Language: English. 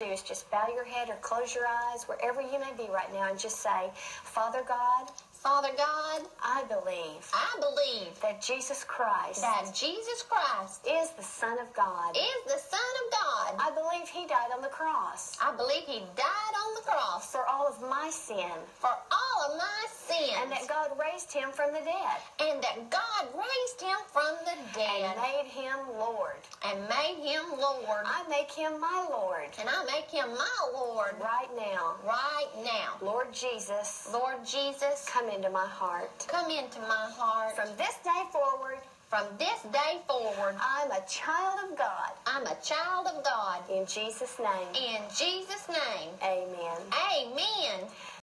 do is just bow your head or close your eyes wherever you may be right now and just say, Father God, Father God, I believe I believe that Jesus Christ that Jesus Christ is the Son of God. is the Son of God. I believe he died on the cross I believe He died on the cross for all of my sin for all of my sins, and that God raised him from the dead and that God and made him Lord. and made Him Lord. I make him my Lord And I make Him my Lord right now. right now. Lord Jesus, Lord Jesus, come into my heart. come into my heart. From this day forward, From this day forward, I'm a child of God. I'm a child of God. In Jesus' name, In Jesus' name, amen. amen.